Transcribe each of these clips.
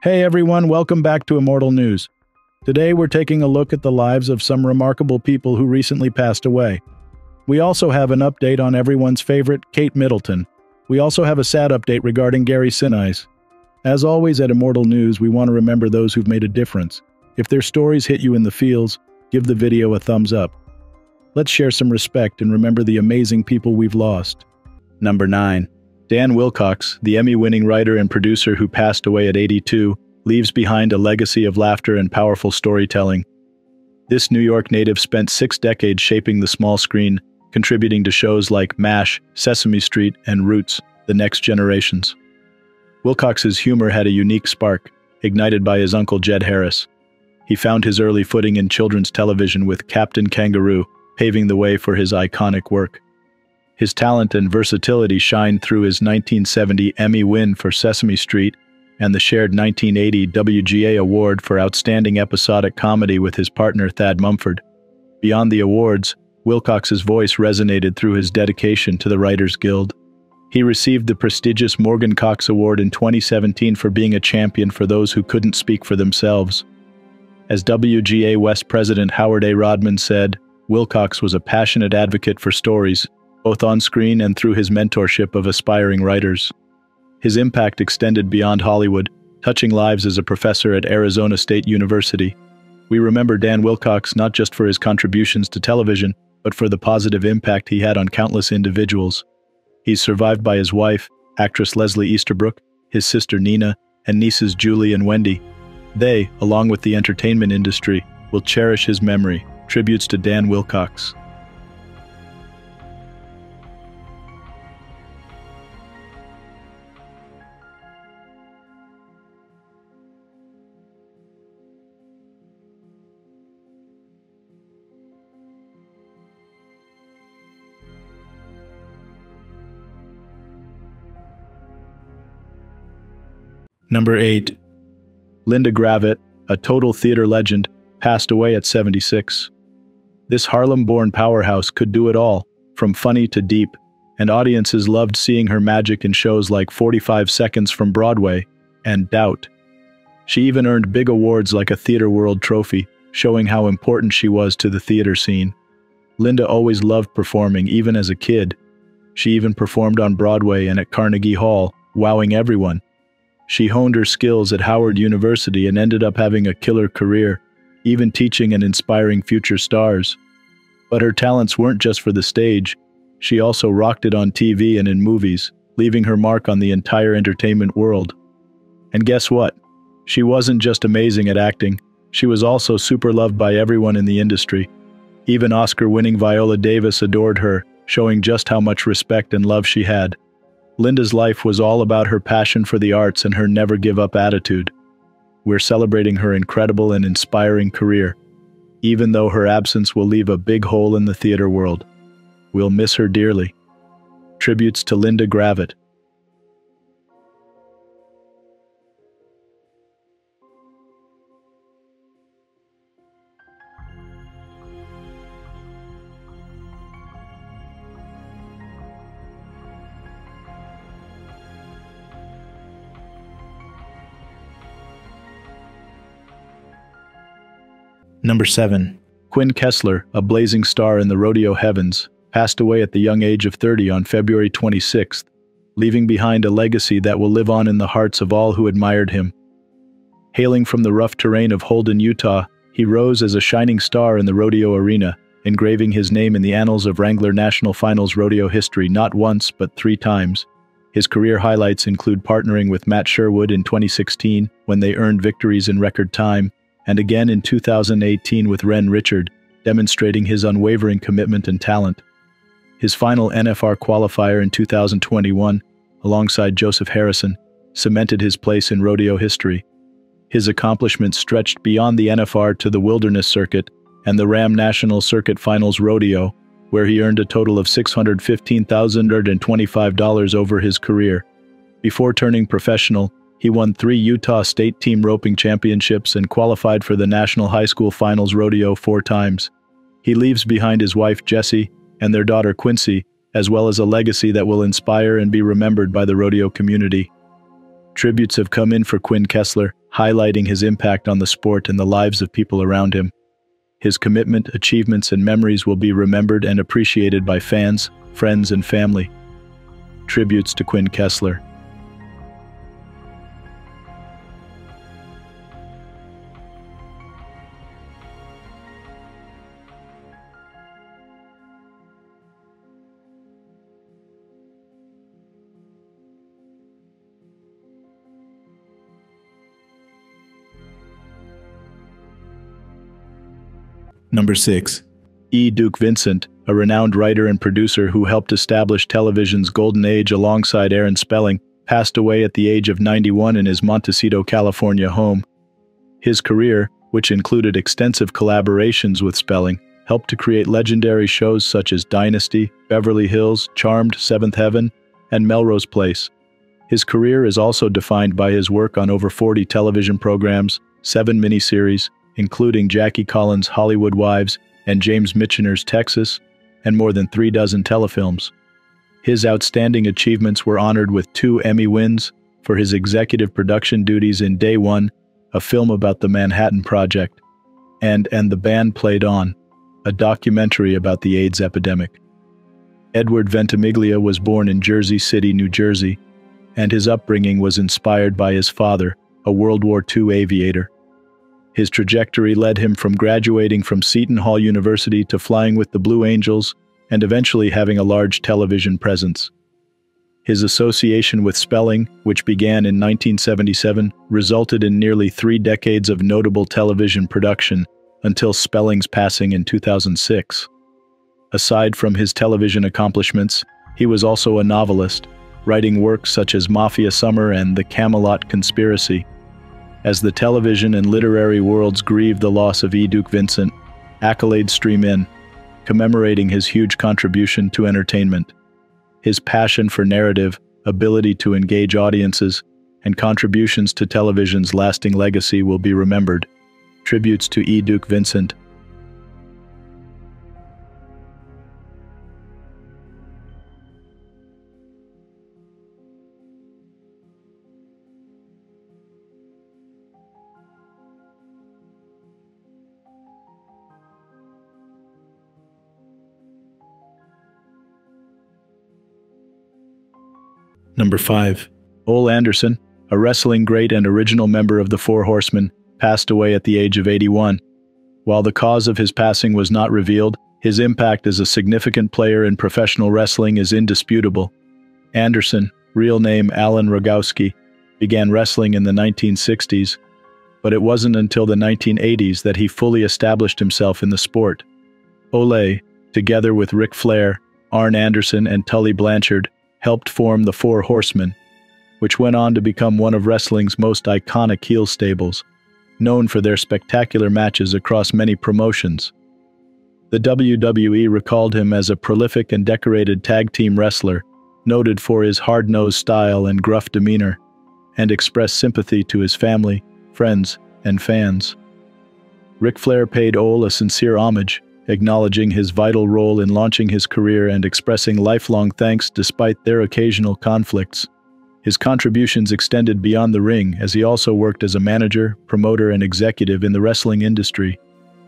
Hey everyone, welcome back to Immortal News. Today we're taking a look at the lives of some remarkable people who recently passed away. We also have an update on everyone's favorite, Kate Middleton. We also have a sad update regarding Gary Sinise. As always at Immortal News, we want to remember those who've made a difference. If their stories hit you in the feels, give the video a thumbs up. Let's share some respect and remember the amazing people we've lost. Number 9. Dan Wilcox, the Emmy-winning writer and producer who passed away at 82, leaves behind a legacy of laughter and powerful storytelling. This New York native spent six decades shaping the small screen, contributing to shows like MASH, Sesame Street, and Roots, The Next Generations. Wilcox's humor had a unique spark, ignited by his uncle Jed Harris. He found his early footing in children's television with Captain Kangaroo, paving the way for his iconic work. His talent and versatility shined through his 1970 Emmy win for Sesame Street and the shared 1980 WGA Award for Outstanding Episodic Comedy with his partner Thad Mumford. Beyond the awards, Wilcox's voice resonated through his dedication to the Writers Guild. He received the prestigious Morgan Cox Award in 2017 for being a champion for those who couldn't speak for themselves. As WGA West President Howard A. Rodman said, Wilcox was a passionate advocate for stories, both on screen and through his mentorship of aspiring writers. His impact extended beyond Hollywood, touching lives as a professor at Arizona State University. We remember Dan Wilcox not just for his contributions to television, but for the positive impact he had on countless individuals. He's survived by his wife, actress Leslie Easterbrook, his sister Nina, and nieces Julie and Wendy. They, along with the entertainment industry, will cherish his memory. Tributes to Dan Wilcox. Number 8. Lynda Gravátt, a total theater legend, passed away at 76. This Harlem-born powerhouse could do it all, from funny to deep, and audiences loved seeing her magic in shows like 45 Seconds from Broadway and Doubt. She even earned big awards like a Theater World Trophy, showing how important she was to the theater scene. Lynda always loved performing, even as a kid. She even performed on Broadway and at Carnegie Hall, wowing everyone. She honed her skills at Howard University and ended up having a killer career, even teaching and inspiring future stars. But her talents weren't just for the stage. She also rocked it on TV and in movies, leaving her mark on the entire entertainment world. And guess what? She wasn't just amazing at acting, she was also super loved by everyone in the industry. Even Oscar-winning Viola Davis adored her, showing just how much respect and love she had. Lynda's life was all about her passion for the arts and her never-give-up attitude. We're celebrating her incredible and inspiring career, even though her absence will leave a big hole in the theater world. We'll miss her dearly. Tributes to Lynda Gravátt, Number 7. Quinn Kesler, a blazing star in the rodeo heavens, passed away at the young age of 30 on February 26, leaving behind a legacy that will live on in the hearts of all who admired him. Hailing from the rough terrain of Holden, Utah, he rose as a shining star in the rodeo arena, engraving his name in the annals of Wrangler National Finals rodeo history not once but three times. His career highlights include partnering with Matt Sherwood in 2016 when they earned victories in record time, and again in 2018 with Ren Richard, demonstrating his unwavering commitment and talent. His final NFR qualifier in 2021, alongside Joseph Harrison, cemented his place in rodeo history. His accomplishments stretched beyond the NFR to the Wilderness Circuit and the Ram National Circuit Finals Rodeo, where he earned a total of $615,025 over his career. Before turning professional, he won three Utah State Team Roping Championships and qualified for the National High School Finals Rodeo four times. He leaves behind his wife Jessie and their daughter Quincy, as well as a legacy that will inspire and be remembered by the rodeo community. Tributes have come in for Quinn Kesler, highlighting his impact on the sport and the lives of people around him. His commitment, achievements, and memories will be remembered and appreciated by fans, friends, and family. Tributes to Quinn Kesler. Number 6. E. Duke Vincent, a renowned writer and producer who helped establish television's golden age alongside Aaron Spelling, passed away at the age of 91 in his Montecito, California home. His career, which included extensive collaborations with Spelling, helped to create legendary shows such as Dynasty, Beverly Hills, Charmed, Seventh Heaven, and Melrose Place. His career is also defined by his work on over 40 television programs, seven miniseries, including Jackie Collins' Hollywood Wives and James Michener's Texas, and more than three dozen telefilms. His outstanding achievements were honored with two Emmy wins for his executive production duties in Day One, a film about the Manhattan Project, and And the Band Played On, a documentary about the AIDS epidemic. Edward Ventimiglia was born in Jersey City, New Jersey, and his upbringing was inspired by his father, a World War II aviator. His trajectory led him from graduating from Seton Hall University to flying with the Blue Angels and eventually having a large television presence. His association with Spelling, which began in 1977, resulted in nearly three decades of notable television production until Spelling's passing in 2006. Aside from his television accomplishments, he was also a novelist, writing works such as Mafia Summer and The Camelot Conspiracy. As the television and literary worlds grieve the loss of E. Duke Vincent, accolades stream in, commemorating his huge contribution to entertainment. His passion for narrative, ability to engage audiences, and contributions to television's lasting legacy will be remembered. Tributes to E. Duke Vincent, Number 5. Ole Anderson, a wrestling great and original member of the Four Horsemen, passed away at the age of 81. While the cause of his passing was not revealed, his impact as a significant player in professional wrestling is indisputable. Anderson, real name Alan Rogowski, began wrestling in the 1960s, but it wasn't until the 1980s that he fully established himself in the sport. Ole, together with Ric Flair, Arn Anderson, and Tully Blanchard, helped form the Four Horsemen, which went on to become one of wrestling's most iconic heel stables, known for their spectacular matches across many promotions. The WWE recalled him as a prolific and decorated tag team wrestler, noted for his hard-nosed style and gruff demeanor, and expressed sympathy to his family, friends, and fans. Ric Flair paid Ole a sincere homage, acknowledging his vital role in launching his career and expressing lifelong thanks despite their occasional conflicts. His contributions extended beyond the ring as he also worked as a manager, promoter, and executive in the wrestling industry.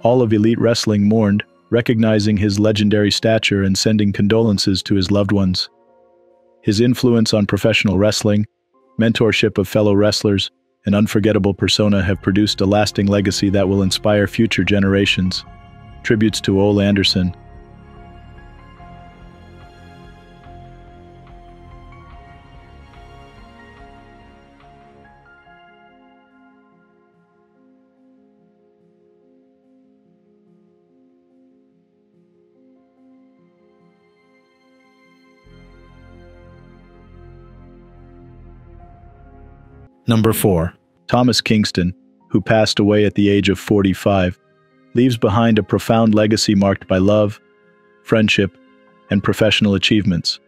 All of Elite Wrestling mourned, recognizing his legendary stature and sending condolences to his loved ones. His influence on professional wrestling, mentorship of fellow wrestlers, and unforgettable persona have produced a lasting legacy that will inspire future generations tributes to Ole Anderson. Number 4. Thomas Kingston, who passed away at the age of 45 leaves behind a profound legacy marked by love, friendship, and professional achievements.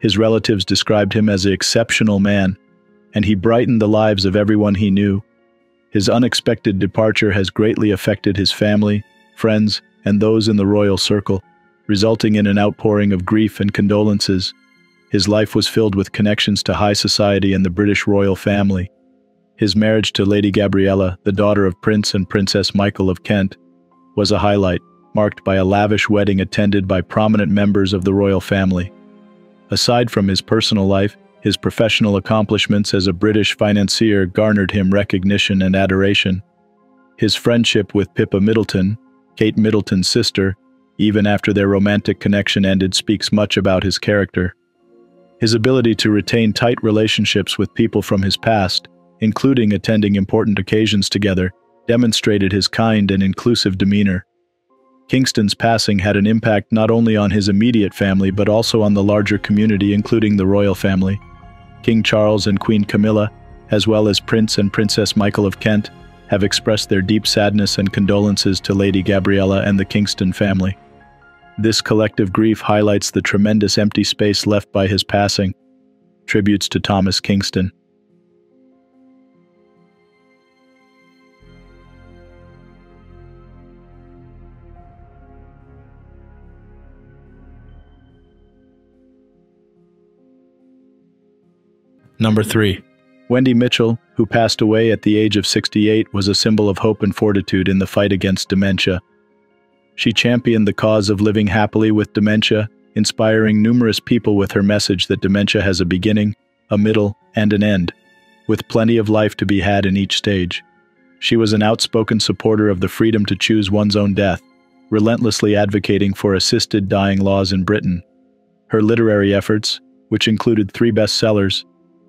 His relatives described him as an exceptional man, and he brightened the lives of everyone he knew. His unexpected departure has greatly affected his family, friends, and those in the royal circle, resulting in an outpouring of grief and condolences. His life was filled with connections to high society and the British royal family. His marriage to Lady Gabriella, the daughter of Prince and Princess Michael of Kent, was a highlight, marked by a lavish wedding attended by prominent members of the royal family. Aside from his personal life, his professional accomplishments as a British financier garnered him recognition and adoration. His friendship with Pippa Middleton, Kate Middleton's sister, even after their romantic connection ended, speaks much about his character. His ability to retain tight relationships with people from his past, including attending important occasions together, demonstrated his kind and inclusive demeanor. Kingston's passing had an impact not only on his immediate family but also on the larger community including the royal family. King Charles and Queen Camilla, as well as Prince and Princess Michael of Kent, have expressed their deep sadness and condolences to Lady Gabriella and the Kingston family. This collective grief highlights the tremendous empty space left by his passing. Tributes to Thomas Kingston. Number 3. Wendy Mitchell, who passed away at the age of 68, was a symbol of hope and fortitude in the fight against dementia. She championed the cause of living happily with dementia, inspiring numerous people with her message that dementia has a beginning, a middle, and an end, with plenty of life to be had in each stage. She was an outspoken supporter of the freedom to choose one's own death, relentlessly advocating for assisted dying laws in Britain. Her literary efforts, which included three bestsellers,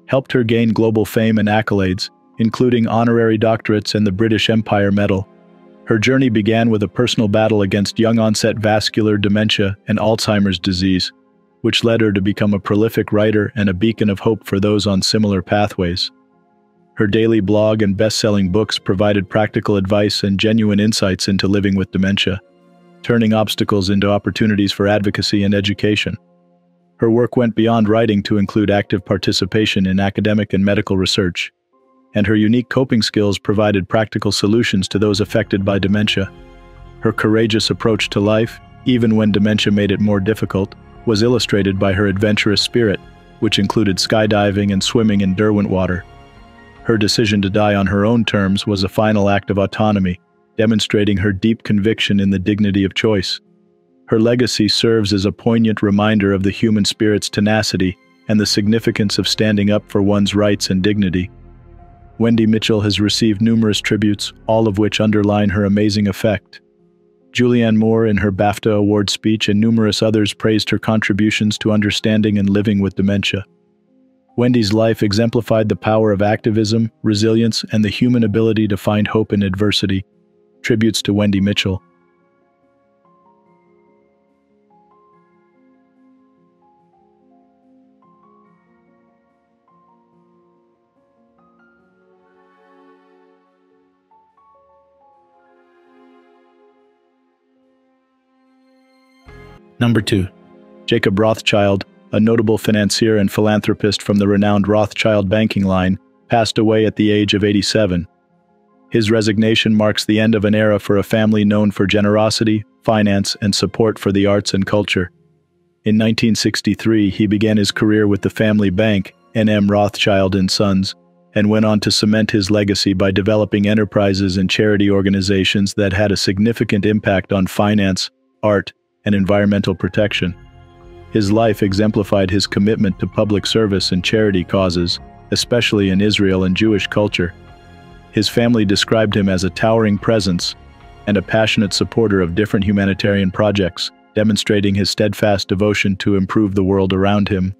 helped her gain global fame and accolades, including honorary doctorates and the British Empire Medal. Her journey began with a personal battle against young-onset vascular dementia and Alzheimer's disease, which led her to become a prolific writer and a beacon of hope for those on similar pathways. Her daily blog and best-selling books provided practical advice and genuine insights into living with dementia, turning obstacles into opportunities for advocacy and education. Her work went beyond writing to include active participation in academic and medical research, and her unique coping skills provided practical solutions to those affected by dementia. Her courageous approach to life, even when dementia made it more difficult, was illustrated by her adventurous spirit, which included skydiving and swimming in Derwentwater. Her decision to die on her own terms was a final act of autonomy, demonstrating her deep conviction in the dignity of choice. Her legacy serves as a poignant reminder of the human spirit's tenacity and the significance of standing up for one's rights and dignity. Wendy Mitchell has received numerous tributes, all of which underline her amazing effect. Julianne Moore, in her BAFTA award speech, and numerous others praised her contributions to understanding and living with dementia. Wendy's life exemplified the power of activism, resilience, and the human ability to find hope in adversity. Tributes to Wendy Mitchell. Number 2. Jacob Rothschild, a notable financier and philanthropist from the renowned Rothschild banking line, passed away at the age of 87. His resignation marks the end of an era for a family known for generosity, finance, and support for the arts and culture. In 1963, he began his career with the family bank, N.M. Rothschild & Sons, and went on to cement his legacy by developing enterprises and charity organizations that had a significant impact on finance, art, and environmental protection. His life exemplified his commitment to public service and charity causes, especially in Israel and Jewish culture. His family described him as a towering presence and a passionate supporter of different humanitarian projects, demonstrating his steadfast devotion to improve the world around him.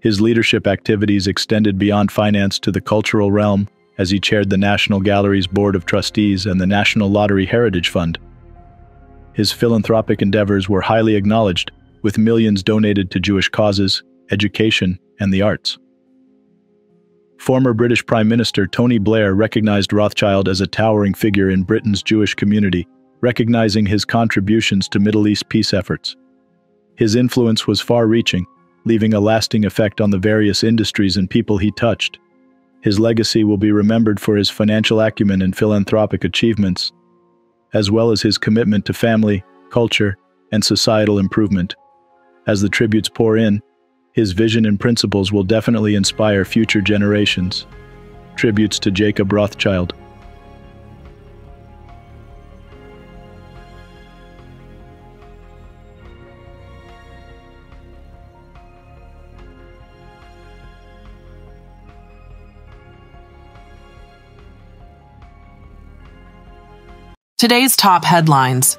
His leadership activities extended beyond finance to the cultural realm as he chaired the National Gallery's Board of Trustees and the National Lottery Heritage Fund. His philanthropic endeavors were highly acknowledged, with millions donated to Jewish causes, education, and the arts. Former British Prime Minister Tony Blair recognized Rothschild as a towering figure in Britain's Jewish community, recognizing his contributions to Middle East peace efforts. His influence was far-reaching, leaving a lasting effect on the various industries and people he touched. His legacy will be remembered for his financial acumen and philanthropic achievements, as well as his commitment to family, culture, and societal improvement. As the tributes pour in, his vision and principles will definitely inspire future generations. tributes to Jacob Rothschild. Today's top headlines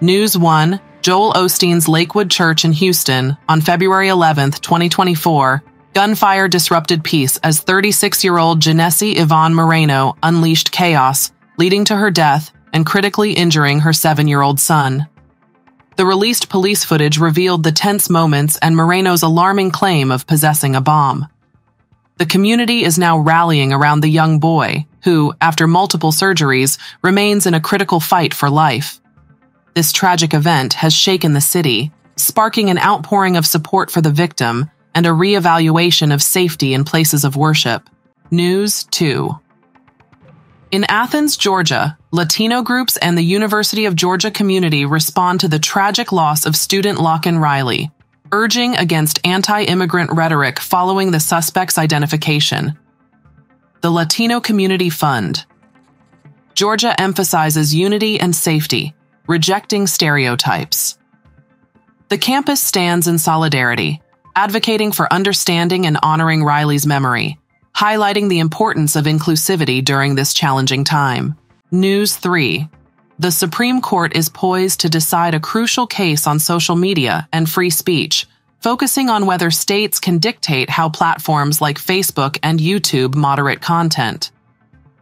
News 1 Joel Osteen's Lakewood Church in Houston on February 11, 2024. Gunfire disrupted peace as 36 year old Genesse Ivonne Moreno unleashed chaos, leading to her death and critically injuring her seven year old son. The released police footage revealed the tense moments and Moreno's alarming claim of possessing a bomb. The community is now rallying around the young boy, who, after multiple surgeries, remains in a critical fight for life. This tragic event has shaken the city, sparking an outpouring of support for the victim and a reevaluation of safety in places of worship. News 2. In Athens, Georgia, Latino groups and the University of Georgia community respond to the tragic loss of student Laken Riley, urging against anti immigrant rhetoric following the suspect's identification. The Latino Community Fund. Georgia emphasizes unity and safety, rejecting stereotypes. The campus stands in solidarity, advocating for understanding and honoring Riley's memory, highlighting the importance of inclusivity during this challenging time. News 3 the Supreme Court is poised to decide a crucial case on social media and free speech, focusing on whether states can dictate how platforms like Facebook and YouTube moderate content.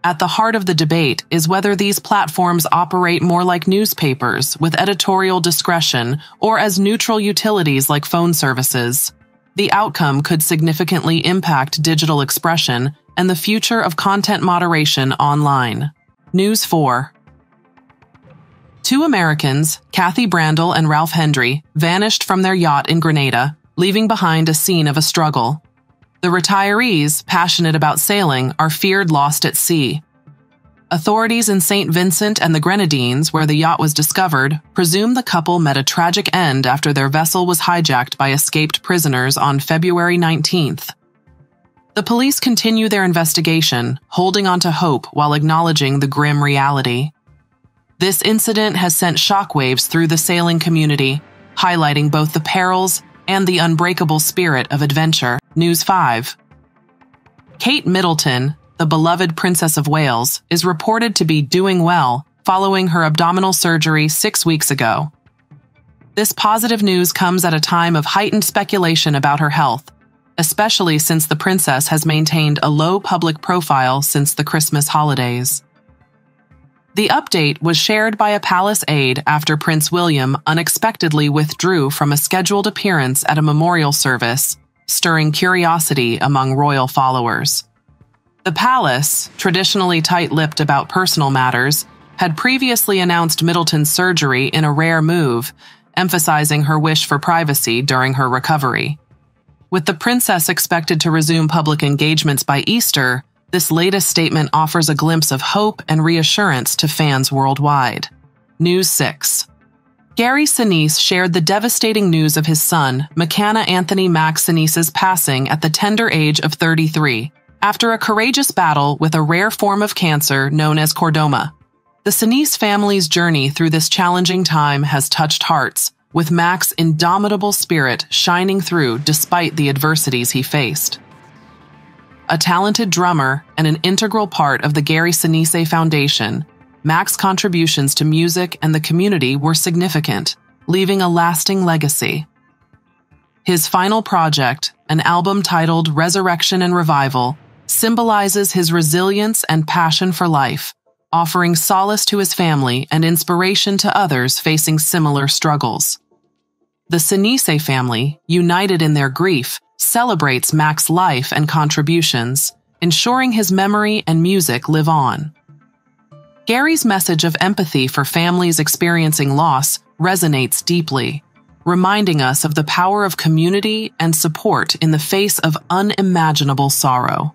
At the heart of the debate is whether these platforms operate more like newspapers with editorial discretion or as neutral utilities like phone services. The outcome could significantly impact digital expression and the future of content moderation online. News 4 Two Americans, Kathy Brandel and Ralph Hendry, vanished from their yacht in Grenada, leaving behind a scene of a struggle. The retirees, passionate about sailing, are feared lost at sea. Authorities in St. Vincent and the Grenadines, where the yacht was discovered, presume the couple met a tragic end after their vessel was hijacked by escaped prisoners on February 19th. The police continue their investigation, holding on to hope while acknowledging the grim reality. This incident has sent shockwaves through the sailing community, highlighting both the perils and the unbreakable spirit of adventure. News 5. Kate Middleton, the beloved Princess of Wales, is reported to be doing well following her abdominal surgery six weeks ago. This positive news comes at a time of heightened speculation about her health, especially since the princess has maintained a low public profile since the Christmas holidays. The update was shared by a palace aide after Prince William unexpectedly withdrew from a scheduled appearance at a memorial service, stirring curiosity among royal followers. The palace, traditionally tight lipped about personal matters, had previously announced Middleton's surgery in a rare move, emphasizing her wish for privacy during her recovery. With the princess expected to resume public engagements by Easter, this latest statement offers a glimpse of hope and reassurance to fans worldwide. News 6. Gary Sinise shared the devastating news of his son, McKenna Anthony Max Sinise's passing at the tender age of 33, after a courageous battle with a rare form of cancer known as chordoma. The Sinise family's journey through this challenging time has touched hearts, with Max's indomitable spirit shining through despite the adversities he faced a talented drummer and an integral part of the Gary Sinise Foundation, Max's contributions to music and the community were significant, leaving a lasting legacy. His final project, an album titled Resurrection and Revival, symbolizes his resilience and passion for life, offering solace to his family and inspiration to others facing similar struggles. The Sinise family, united in their grief, celebrates Max's life and contributions, ensuring his memory and music live on. Gary's message of empathy for families experiencing loss resonates deeply, reminding us of the power of community and support in the face of unimaginable sorrow.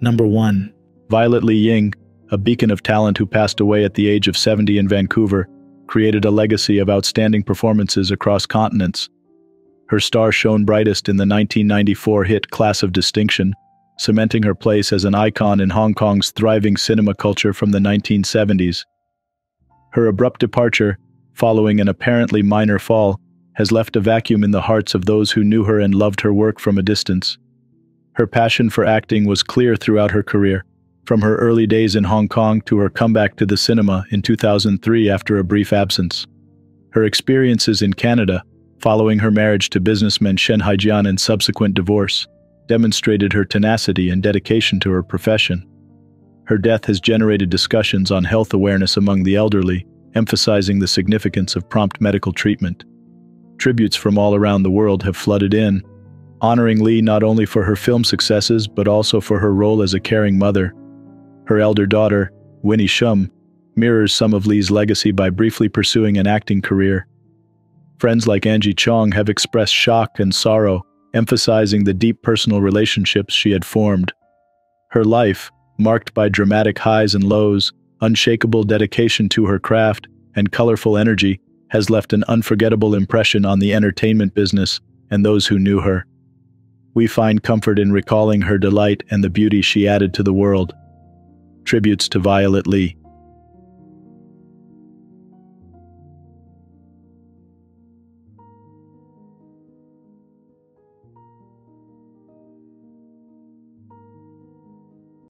Number 1. Violet Lee Ying, a beacon of talent who passed away at the age of 70 in Vancouver, created a legacy of outstanding performances across continents. Her star shone brightest in the 1994 hit Class of Distinction, cementing her place as an icon in Hong Kong's thriving cinema culture from the 1970s. Her abrupt departure, following an apparently minor fall, has left a vacuum in the hearts of those who knew her and loved her work from a distance. Her passion for acting was clear throughout her career, from her early days in Hong Kong to her comeback to the cinema in 2003 after a brief absence. Her experiences in Canada, following her marriage to businessman Shen Haijian and subsequent divorce, demonstrated her tenacity and dedication to her profession. Her death has generated discussions on health awareness among the elderly, emphasizing the significance of prompt medical treatment. Tributes from all around the world have flooded in, honoring Lee not only for her film successes but also for her role as a caring mother. Her elder daughter, Winnie Shum, mirrors some of Lee's legacy by briefly pursuing an acting career. Friends like Angie Chong have expressed shock and sorrow, emphasizing the deep personal relationships she had formed. Her life, marked by dramatic highs and lows, unshakable dedication to her craft, and colorful energy, has left an unforgettable impression on the entertainment business and those who knew her. We find comfort in recalling her delight and the beauty she added to the world. Tributes to Violet Lee.